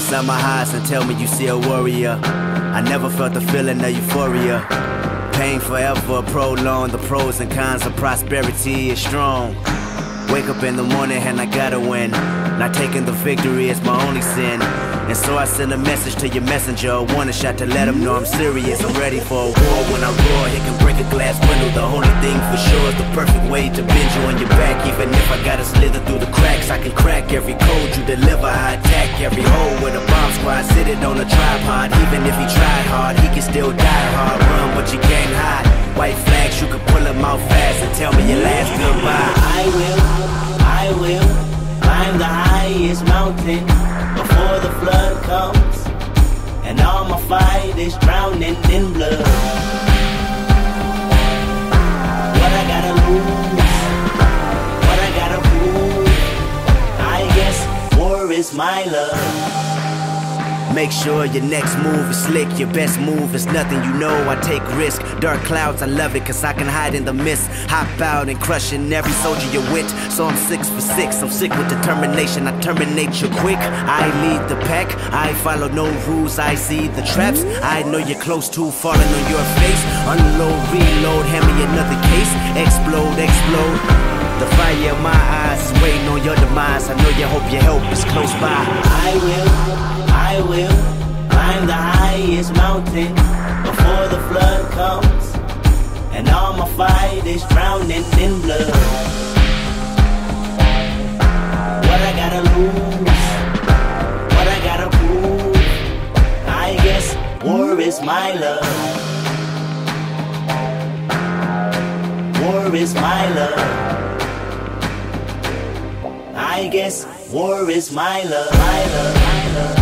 summer highs and tell me you see a warrior. I never felt the feeling of euphoria. Pain forever prolonged. The pros and cons of prosperity is strong. Wake up in the morning and I gotta win. Not taking the victory is my only sin. And so I send a message to your messenger. A warning shot to let him know I'm serious. I'm ready for a war. When I roar, it can break a glass window. The only thing for sure is the perfect way to bend you on your back. Even if I gotta slither through the cracks, it on a tripod. Even if he tried hard, he can still die hard. Run, but you can't hide. White flags, you can pull them out fast and tell me your last goodbye. I will, I will climb the highest mountain before the flood comes, and all my fight is drowning in blood. What I gotta lose, what I gotta prove, I guess war is my love. Make sure your next move is slick, your best move is nothing you know. I take risk, dark clouds, I love it, cause I can hide in the mist. Hop out and crushing every soldier you wit. So I'm six for six, I'm sick with determination. I terminate you quick. I lead the pack, I follow no rules, I see the traps. I know you're close to falling on your face. Unload, reload, hand me another case. Explode, explode. The fire in my eyes is waiting on your demise. I know you hope your help is close by. I will, mountain before the flood comes, and all my fight is drowning in blood. What I gotta lose, what I gotta prove, I guess war is my love. War is my love. I guess war is my love, my love, my love.